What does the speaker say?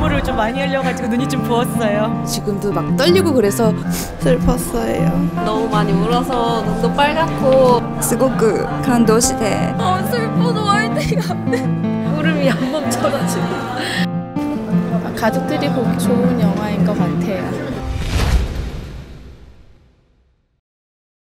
물을 좀 많이 흘려가지고 눈이 좀 부었어요. 지금도 막 떨리고 그래서 슬펐어요. 너무 많이 울어서 눈도 빨갛고 すごく感動して。아 어, 슬퍼도 화이팅 울음이 안 멈춰가지고 가족들이 보기 좋은 영화인 것